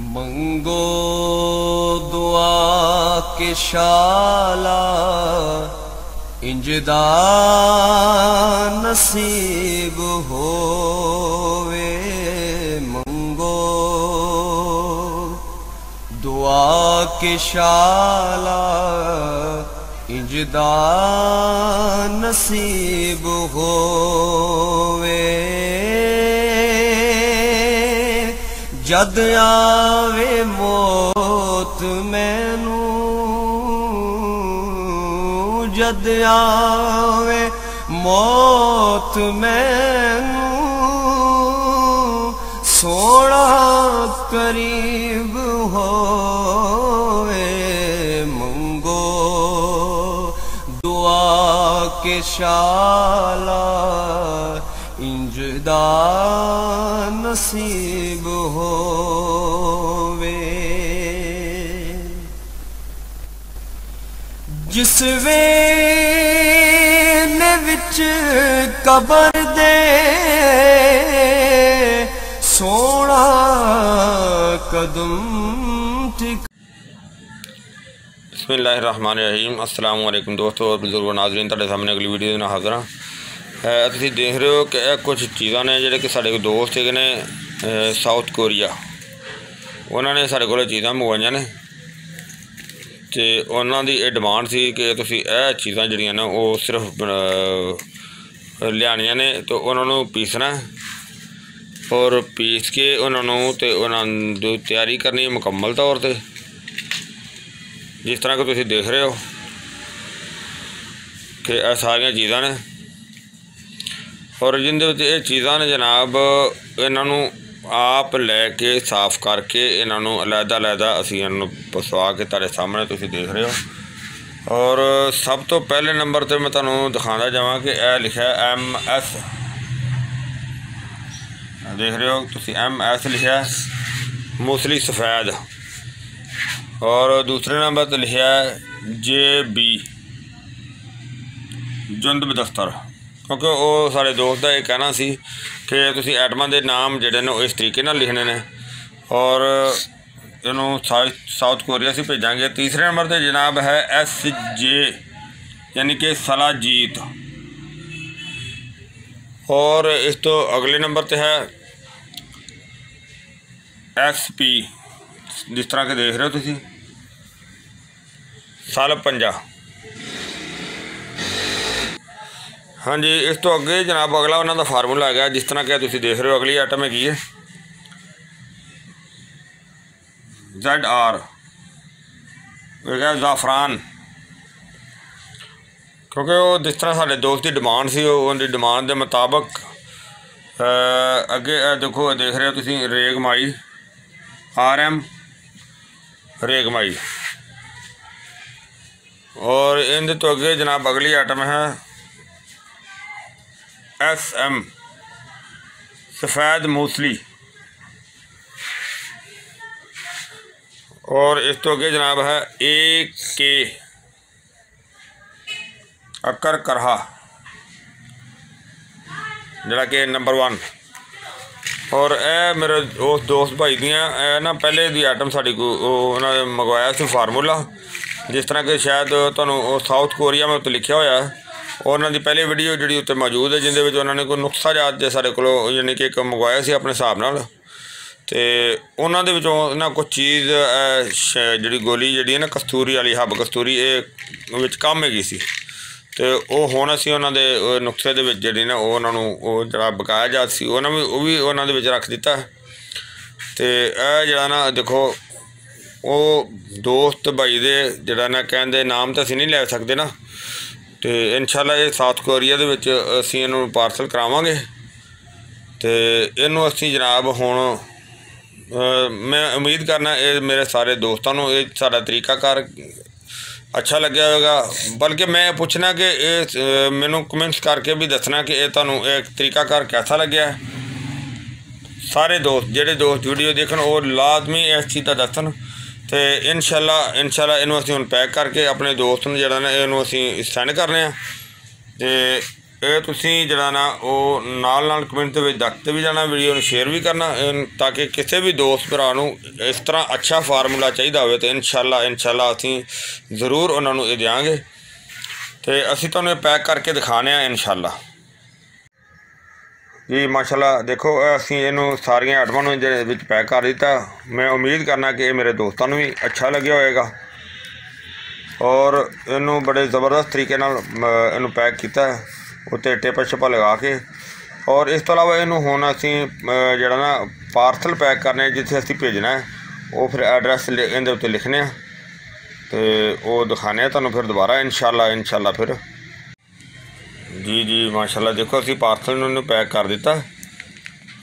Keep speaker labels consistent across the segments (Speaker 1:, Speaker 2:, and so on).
Speaker 1: ਮੰਗੋ ਦੁਆ ਕੇ ਸ਼ਾਲਾ ਨਸੀਬ ਹੋਵੇ। ਮੰਗੋ ਦੁਆ ਕੇ ਸ਼ਾਲਾ ਇੰਜ ਨਸੀਬ ਹੋਵੇ। ਜਦ ਆਵੇ ਮੌਤ ਮੈਨੂੰ, ਜਦ ਆਵੇ ਮੌਤ ਮੈਨੂੰ ਸੋਣਾ ਕਰੀਬ ਹੋਵੇ ਮੰਗੋ ਦੁਆ ਕੇ ਸ਼ਾਲਾ ਇੰਜ ਦਾ ਨਸੀਬ ਹੋਵੇ ਜਿਸ ਵੇਲੇ ਵਿੱਚ ਕਬਰ ਦੇ ਸੋਣਾ ਕਦਮ ਟਿਕ
Speaker 2: ਬਿਸਮਿਲ੍ਲਾਹਿਰਰਹਿਮਾਨਿਰਰਹੀਮ ਅਸਲਾਮ ਵਾਲੇਕੁਮ ਦੋਸਤੋ ਔਰ ਬਜ਼ੁਰਗੋ ਨਾਜ਼ਰੀਨ ਤੁਹਾਡੇ ਸਾਹਮਣੇ ਅਗਲੀ ਵੀਡੀਓ ਦੇ ਨਾਲ ਹਾਜ਼ਰ ਹੈ ਤੁਸੀਂ ਦੇਖ ਰਹੇ ਹੋ ਕਿ ਇਹ ਕੁਝ ਚੀਜ਼ਾਂ ਨੇ ਜਿਹੜੇ ਕਿ ਸਾਡੇ ਕੋਲ ਦੋਸਤ ਹੈਗੇ ਨੇ ਸਾਊਥ ਕੋਰੀਆ ਉਹਨਾਂ ਨੇ ਸਾਡੇ ਕੋਲ ਚੀਜ਼ਾਂ ਮੰਗਵਾਈਆਂ ਨੇ। ਤੇ ਉਹਨਾਂ ਦੀ ਇਹ ਡਿਮਾਂਡ ਸੀ ਕਿ ਤੁਸੀਂ ਇਹ ਚੀਜ਼ਾਂ ਜਿਹੜੀਆਂ ਨੇ ਉਹ ਸਿਰਫ ਅਹ, ਲਿਆਉਣੀਆਂ ਨੇ ਤੇ ਉਹਨਾਂ ਨੂੰ ਪੀਸਣਾ ਔਰ ਪੀਸ ਕੇ ਉਹਨਾਂ ਨੂੰ ਤੇ ਉਹਨਾਂ ਦੀ ਤਿਆਰੀ ਕਰਨੀ ਮੁਕੰਮਲ ਤੌਰ ਤੇ। ਜਿਸ ਤਰ੍ਹਾਂ ਕਿ ਤੁਸੀਂ ਦੇਖ ਰਹੇ ਹੋ ਕਿ ਇਹ ਸਾਰੀਆਂ ਚੀਜ਼ਾਂ ਨੇ। ਔਰ ਜਿੰਦੇ ਵਿੱਚ ਇਹ ਚੀਜ਼ਾਂ ਨੇ ਜਨਾਬ, ਇਹਨਾਂ ਨੂੰ ਆਪ ਲੈ ਕੇ, ਸਾਫ਼ ਕਰਕੇ ਇਹਨਾਂ ਨੂੰ ਅਲੱਗਾ ਅਲੱਗਾ ਅਸੀਂ ਇਹਨਾਂ ਨੂੰ ਪਸਵਾ ਕੇ ਤੁਹਾਡੇ ਸਾਹਮਣੇ ਤੁਸੀਂ ਦੇਖ ਰਹੇ ਹੋ। ਔਰ ਸਭ ਤੋਂ ਪਹਿਲੇ ਨੰਬਰ ਤੇ ਮੈਂ ਤੁਹਾਨੂੰ ਦਿਖਾਉਂਦਾ ਜਾਵਾਂ ਕਿ ਇਹ ਲਿਖਿਆ ਐਮ ਐਸ। ਦੇਖ ਰਹੇ ਹੋ ਤੁਸੀਂ ਐਮ ਐਸ ਲਿਖਿਆ ਮੂਸਲੀ ਸਫੈਦ। ਔਰ ਦੂਸਰੇ ਨੰਬਰ ਤੇ ਲਿਖਿਆ ਜੇ ਬੀ ਜੁੰਦ ਬਦਸਤਰ। ਕਿਉਂਕਿ ਉਹ ਸਾਡੇ ਦੋਸਤ ਦਾ ਇਹ ਕਹਿਣਾ ਸੀ ਕਿ ਤੁਸੀਂ ਐਟਮਾਂ ਦੇ ਨਾਮ ਜਿਹੜੇ ਨੇ ਉਹ ਇਸ ਤਰੀਕੇ ਨਾਲ ਲਿਖਣੇ ਨੇ। ਔਰ ਇਹਨੂੰ ਸਾਊਥ ਕੋਰੀਆ ਸੀ ਭੇਜਾਂਗੇ। ਤੀਸਰੇ ਨੰਬਰ ਤੇ ਜਨਾਬ ਹੈ ਐਸ ਜੇ, ਯਾਨੀ ਕਿ ਸਲਾਜੀਤ। ਔਰ ਇਸ ਤੋਂ ਅਗਲੇ ਨੰਬਰ ਤੇ ਹੈ ਐਸ ਪੀ। ਜਿਸ ਤਰ੍ਹਾਂ ਕਿ ਦੇਖ ਰਹੇ ਹੋ ਤੁਸੀਂ। ਸਾਲ ਪੰਜਾ ਹਾਂਜੀ, ਇਸ ਤੋਂ ਅੱਗੇ ਜਨਾਬ ਅਗਲਾ ਉਹਨਾਂ ਦਾ ਫਾਰਮੂਲਾ ਹੈਗਾ, ਜਿਸ ਤਰ੍ਹਾਂ ਕਿ ਤੁਸੀਂ ਦੇਖ ਰਹੇ ਹੋ, ਅਗਲੀ ਆਈਟਮ ਹੈਗੀ ਹੈ। ਜ਼ੈਡ ਆਰ ਹੈਗਾ ਜ਼ਾਫਰਾਨ ਕਿਉਂਕਿ ਉਹ ਜਿਸ ਤਰ੍ਹਾਂ ਸਾਡੇ ਦੋਸਤ ਦੀ ਡਿਮਾਂਡ ਸੀ, ਉਹ ਉਹਦੀ ਡਿਮਾਂਡ ਦੇ ਮੁਤਾਬਕ ਅੱਗੇ, ਇਹ ਦੇਖੋ ਦੇਖ ਰਹੇ ਹੋ ਤੁਸੀਂ, ਰੇਗਮਾਈ, ਆਰ ਐਮ, ਰੇਗਮਾਈ। ਔਰ ਇਹਦੇ ਤੋਂ ਅੱਗੇ ਜਨਾਬ ਅਗਲੀ ਆਈਟਮ ਹੈ ਐਸ ਐਮ ਸਫੈਦ ਮੂਸਲੀ ਔਰ ਇਸ ਤੋਂ ਅੱਗੇ ਜਨਾਬ ਹੈ ਏ ਕੇ ਅਕਰ ਕਰਹਾ ਜਿਹੜਾ ਕਿ ਨੰਬਰ 1 ਔਰ ਇਹ ਮੇਰੇ ਉਸ ਦੋਸਤ ਭਾਈ ਦੀਆਂ ਇਹ ਨਾ ਪਹਿਲੇ ਦੀ ਆਈਟਮ ਸਾਡੀ ਕੋ ਉਹ ਉਹਨਾਂ ਨੇ ਮੰਗਵਾਇਆ ਸੀ ਫਾਰਮੂਲਾ ਜਿਸ ਤਰ੍ਹਾਂ ਕਿ ਸ਼ਾਇਦ ਤੁਹਾਨੂੰ ਉਹ ਸਾਊਥ ਕੋਰੀਆ ਮੈਂ ਉੱਤੇ ਲਿਖਿਆ ਹੋਇਆ ਹੈ ਉਹਨਾਂ ਦੀ ਪਹਿਲੀ ਵੀਡੀਓ ਜਿਹੜੀ ਉੱਤੇ ਮੌਜੂਦ ਹੈ, ਜਿੰਦੇ ਵਿੱਚ ਉਹਨਾਂ ਨੇ ਕੋਈ ਨੁਕਸਾ ਜਾਤ ਜੇ ਸਾਡੇ ਕੋਲੋਂ ਯਾਨੀ ਕਿ ਇੱਕ ਮੰਗਵਾਇਆ ਸੀ ਆਪਣੇ ਹਿਸਾਬ ਨਾਲ। ਤੇ ਉਹਨਾਂ ਦੇ ਵਿੱਚੋਂ ਨਾ ਕੁਝ ਚੀਜ਼ ਜਿਹੜੀ ਗੋਲੀ ਜਿਹੜੀ ਹੈ ਨਾ ਕਸਤੂਰੀ ਵਾਲੀ, ਹੱਬ ਕਸਤੂਰੀ, ਇਹ ਵਿੱਚ ਕੰਮ ਹੈਗੀ ਸੀ। ਤੇ ਉਹ ਹੁਣ ਅਸੀਂ ਉਹਨਾਂ ਦੇ ਉਹ ਨੁਕਸੇ ਦੇ ਵਿੱਚ ਜਿਹੜੀ ਨਾ ਉਹ ਉਹਨਾਂ ਨੂੰ ਉਹ ਜਿਹੜਾ ਬਕਾਇਆ ਜਾਤ ਸੀ, ਉਹਨਾਂ ਵੀ ਉਹ ਵੀ ਉਹਨਾਂ ਦੇ ਵਿੱਚ ਰੱਖ ਦਿੱਤਾ। ਤੇ ਇਹ ਜਿਹੜਾ ਨਾ ਦੇਖੋ, ਉਹ ਦੋਸਤ ਭਾਈ ਦੇ ਜਿਹੜਾ ਨਾ ਕਹਿੰਦੇ ਨਾਮ ਤਾਂ ਅਸੀਂ ਨਹੀਂ ਲੈ ਸਕਦੇ ਨਾ। ਤੇ ਇਨਸ਼ਾਅੱਲਾ ਇਹ ਸਾਊਥ ਕੋਰੀਆ ਦੇ ਵਿੱਚ ਅਸੀਂ ਇਹਨੂੰ ਪਾਰਸਲ ਕਰਾਵਾਂਗੇ। ਤੇ ਇਹਨੂੰ ਅਸੀਂ ਜਨਾਬ ਹੁਣ ਮੈਂ ਉਮੀਦ ਕਰਨਾ ਇਹ ਮੇਰੇ ਸਾਰੇ ਦੋਸਤਾਂ ਨੂੰ ਇਹ ਸਾਡਾ ਤਰੀਕਾਕਾਰ ਅੱਛਾ ਲੱਗਿਆ ਹੋਵੇਗਾ। ਬਲਕਿ ਮੈਂ ਪੁੱਛਣਾ ਕਿ ਇਹ ਮੈਨੂੰ ਕਮੈਂਟਸ ਕਰਕੇ ਵੀ ਦੱਸਣਾ ਕਿ ਇਹ ਤੁਹਾਨੂੰ ਇਹ ਤਰੀਕਾਕਾਰ ਕਿਹਦਾ ਲੱਗਿਆ। ਸਾਰੇ ਦੋਸਤ, ਜਿਹੜੇ ਦੋਸਤ ਵੀਡੀਓ ਦੇਖਣ, ਉਹ ਲਾਜ਼ਮੀ ਇਸ ਚੀਜ਼ ਦਾ ਦੱਸਣ। ਤੇ ਇਨਸ਼ਾਅੱਲਾ ਇਨਸ਼ਾਅੱਲਾ ਇਹਨੂੰ ਅਸੀਂ ਹੁਣ ਪੈਕ ਕਰਕੇ ਆਪਣੇ ਦੋਸਤ ਨੂੰ ਜਿਹੜਾ ਨਾ, ਇਹਨੂੰ ਅਸੀਂ ਸੈਂਡ ਕਰਨੇ ਆ। ਤੇ ਇਹ ਤੁਸੀਂ ਜਿਹੜਾ ਨਾ, ਉਹ ਨਾਲ ਨਾਲ ਕਮੈਂਟ ਦੇ ਵਿੱਚ ਦੱਸਦੇ ਵੀ ਜਾਣਾ ਵੀਡੀਓ ਨੂੰ ਸ਼ੇਅਰ ਵੀ ਕਰਨਾ ਤਾਂ ਕਿ ਕਿਸੇ ਵੀ ਦੋਸਤ ਭਰਾ ਨੂੰ ਇਸ ਤਰ੍ਹਾਂ ਅੱਛਾ ਫਾਰਮੂਲਾ ਚਾਹੀਦਾ ਹੋਵੇ ਤੇ ਇਨਸ਼ਾਅੱਲਾ ਇਨਸ਼ਾਅੱਲਾ ਅਸੀਂ ਜ਼ਰੂਰ ਉਹਨਾਂ ਨੂੰ ਇਹ ਦਿਆਂਗੇ। ਤੇ ਅਸੀਂ ਤੁਹਾਨੂੰ ਇਹ ਪੈਕ ਕਰਕੇ ਦਿਖਾਣੇ ਆ ਇਨਸ਼ਾਅੱਲਾ। ਜੀ, ਮਾਸ਼ਾਅੱਲਾ, ਦੇਖੋ, ਅਸੀਂ ਇਹਨੂੰ ਸਾਰੀਆਂ ਆਈਟਮਾਂ ਨੂੰ ਜਿਹੜੇ ਵਿੱਚ ਪੈਕ ਕਰ ਦਿੱਤਾ। ਮੈਂ ਉਮੀਦ ਕਰਨਾ ਕਿ ਇਹ ਮੇਰੇ ਦੋਸਤਾਂ ਨੂੰ ਵੀ ਅੱਛਾ ਲੱਗਿਆ ਹੋਵੇਗਾ। ਔਰ ਇਹਨੂੰ ਬੜੇ ਜ਼ਬਰਦਸਤ ਤਰੀਕੇ ਨਾਲ ਇਹਨੂੰ ਪੈਕ ਕੀਤਾ ਉੱਤੇ ਟੇਪਾ ਛਪਾ ਲਗਾ ਕੇ। ਔਰ ਇਸ ਤੋਂ ਇਲਾਵਾ ਇਹਨੂੰ ਹੁਣ ਅਸੀਂ ਜਿਹੜਾ ਨਾ ਪਾਰਸਲ ਪੈਕ ਕਰਨੇ, ਜਿੱਥੇ ਅਸੀਂ ਭੇਜਣਾ ਹੈ, ਉਹ ਫਿਰ ਐਡਰੈਸ ਇਹਦੇ ਉੱਤੇ ਲਿਖਨੇ ਆ। ਤੇ ਉਹ ਦਿਖਾਣੇ ਆ ਤੁਹਾਨੂੰ ਫਿਰ ਦੁਬਾਰਾ, ਇਨਸ਼ਾਅੱਲਾ ਇਨਸ਼ਾਅੱਲਾ ਫਿਰ। ਜੀ ਜੀ ਮਾਸ਼ਾਅੱਲਾ ਦੇਖੋ ਅਸੀਂ ਪਾਰਸਲ ਨੂੰ ਇਹਨੂੰ ਪੈਕ ਕਰ ਦਿੱਤਾ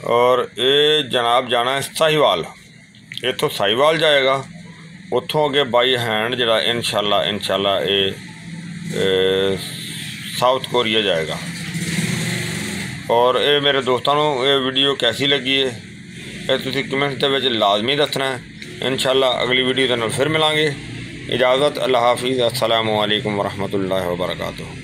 Speaker 2: ਔਰ ਇਹ ਜਨਾਬ ਜਾਣਾ ਹੈ ਸਾਹੀਵਾਲ ਇੱਥੋਂ ਸਾਹੀਵਾਲ ਜਾਏਗਾ ਉੱਥੋਂ ਅੱਗੇ ਬਾਈ ਹੈਂਡ ਜਿਹੜਾ ਇਨਸ਼ਾਅੱਲਾ ਇਨਸ਼ਾਅੱਲਾ ਇਹ ਅ, ਸਾਊਥ ਕੋਰੀਆ ਜਾਏਗਾ ਔਰ ਇਹ ਮੇਰੇ ਦੋਸਤਾਂ ਨੂੰ ਇਹ ਵੀਡੀਓ ਕੈਸੀ ਲੱਗੀ ਹੈ ਇਹ ਤੁਸੀਂ ਕਮੈਂਟ ਦੇ ਵਿੱਚ ਲਾਜ਼ਮੀ ਦੱਸਣਾ ਹੈ ਇਨਸ਼ਾਅੱਲਾ ਅਗਲੀ ਵੀਡੀਓ ਦੇ ਨਾਲ ਫਿਰ ਮਿਲਾਂਗੇ ਇਜਾਜ਼ਤ ਅੱਲਾਹ ਹਾਫਿਜ਼ ਅਸਲਾਮੁ ਅਲੈਕੁਮ ਵਰਹਿਮਤੁல்லாਹਿ ਵਬਰਕਾਤੁਹੂ